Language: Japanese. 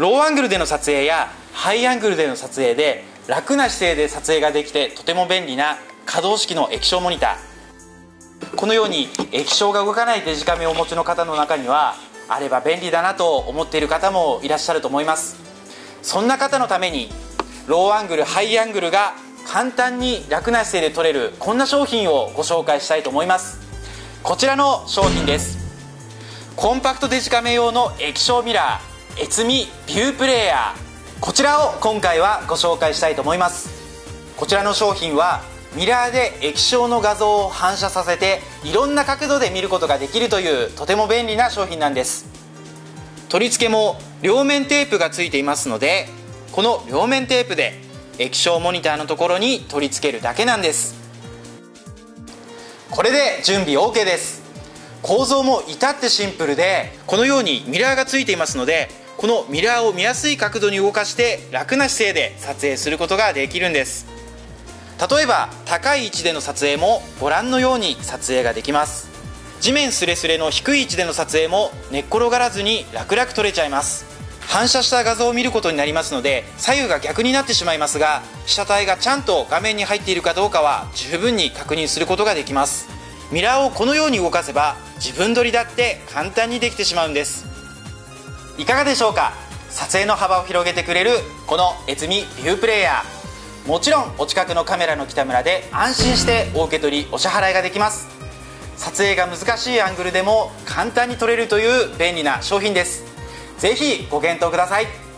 ローアングルでの撮影やハイアングルでの撮影で楽な姿勢で撮影ができてとても便利な可動式の液晶モニター。このように液晶が動かないデジカメをお持ちの方の中にはあれば便利だなと思っている方もいらっしゃると思います。そんな方のためにローアングルハイアングルが簡単に楽な姿勢で撮れるこんな商品をご紹介したいと思います。こちらの商品です。コンパクトデジカメ用の液晶ミラー。エツミビュープレイヤー。こちらを今回はご紹介したいと思います。こちらの商品はミラーで液晶の画像を反射させていろんな角度で見ることができるというとても便利な商品なんです。取り付けも両面テープがついていますのでこの両面テープで液晶モニターのところに取り付けるだけなんです。これで準備 OK です。構造も至ってシンプルでこのようにミラーがついていますのでこのミラーを見やすい角度に動かして楽な姿勢で撮影することができるんです。例えば高い位置での撮影もご覧のように撮影ができます。地面すれすれの低い位置での撮影も寝っ転がらずに楽々撮れちゃいます。反射した画像を見ることになりますので左右が逆になってしまいますが被写体がちゃんと画面に入っているかどうかは十分に確認することができます。ミラーをこのように動かせば自分撮りだって簡単にできてしまうんです。いかがでしょうか？撮影の幅を広げてくれるこの越美ビュープレイヤー。もちろんお近くのカメラの北村で安心してお受け取りお支払いができます。撮影が難しいアングルでも簡単に撮れるという便利な商品です。是非ご検討ください。